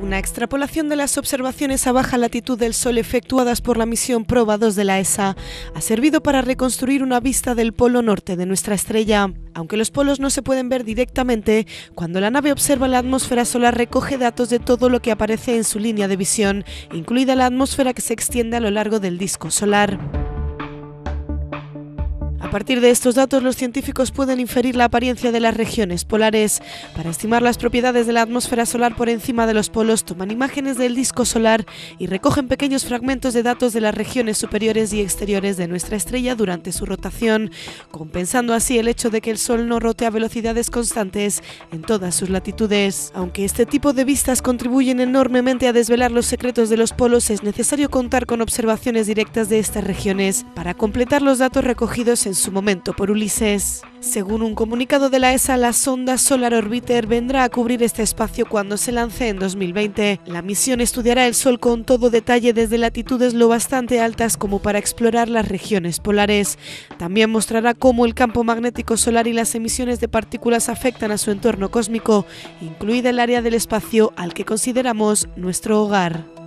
Una extrapolación de las observaciones a baja latitud del Sol efectuadas por la misión Proba 2 de la ESA ha servido para reconstruir una vista del polo norte de nuestra estrella. Aunque los polos no se pueden ver directamente, cuando la nave observa la atmósfera solar recoge datos de todo lo que aparece en su línea de visión, incluida la atmósfera que se extiende a lo largo del disco solar. A partir de estos datos, los científicos pueden inferir la apariencia de las regiones polares. Para estimar las propiedades de la atmósfera solar por encima de los polos, toman imágenes del disco solar y recogen pequeños fragmentos de datos de las regiones superiores y exteriores de nuestra estrella durante su rotación, compensando así el hecho de que el Sol no rote a velocidades constantes en todas sus latitudes. Aunque este tipo de vistas contribuyen enormemente a desvelar los secretos de los polos, es necesario contar con observaciones directas de estas regiones para completar los datos recogidos en su momento por Ulises. Según un comunicado de la ESA, la sonda Solar Orbiter vendrá a cubrir este espacio cuando se lance en 2020. La misión estudiará el Sol con todo detalle desde latitudes lo bastante altas como para explorar las regiones polares. También mostrará cómo el campo magnético solar y las emisiones de partículas afectan a su entorno cósmico, incluida el área del espacio al que consideramos nuestro hogar.